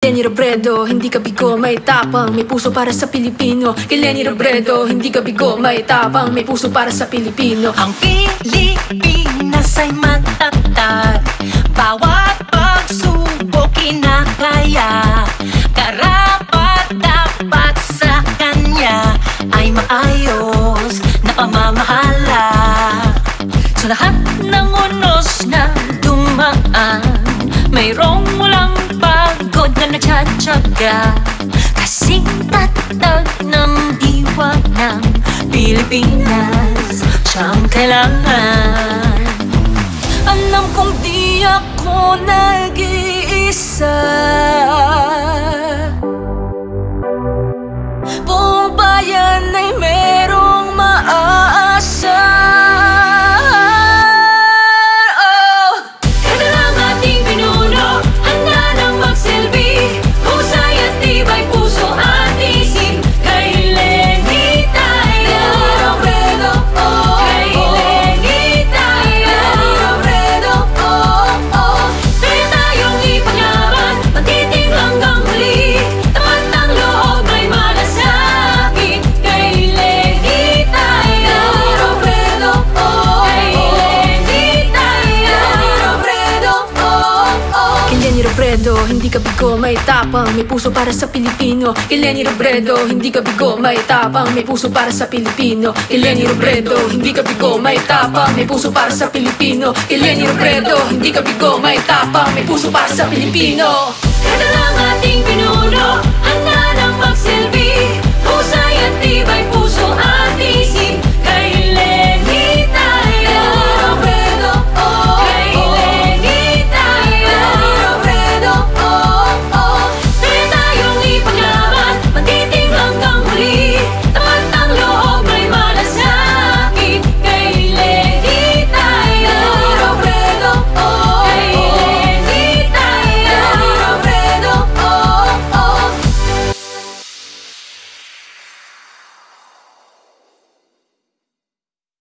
Lenny Robredo, hindi ka bigo, may tapang May puso para sa Pilipino. Kay Lenny Robredo, hindi ka bigo, may tapang May puso para sa Pilipino. Ang Pilipinas ay matatag Bawat pagsubok kinakaya. Karapat dapat sa kanya Ay maayos na pamamahala. Sa lahat ng unos na dumaan Mayroong walang pagod na nagtsatsaga Kasing tatag ng diwa ng Pilipinas. Siyang kailangan. Alam kong di ako nag-iisa hindi ka bigo, may tapang May puso para sa Pilipino. Kay Lenny Robredo, hindi ka bigo, may tapang May puso para sa Pilipino. Kay Lenny Robredo, hindi ka bigo, may tapang May puso para sa Pilipino. Kay Lenny Robredo, hindi ka bigo, may tapang May puso para sa Pilipino. Ito lang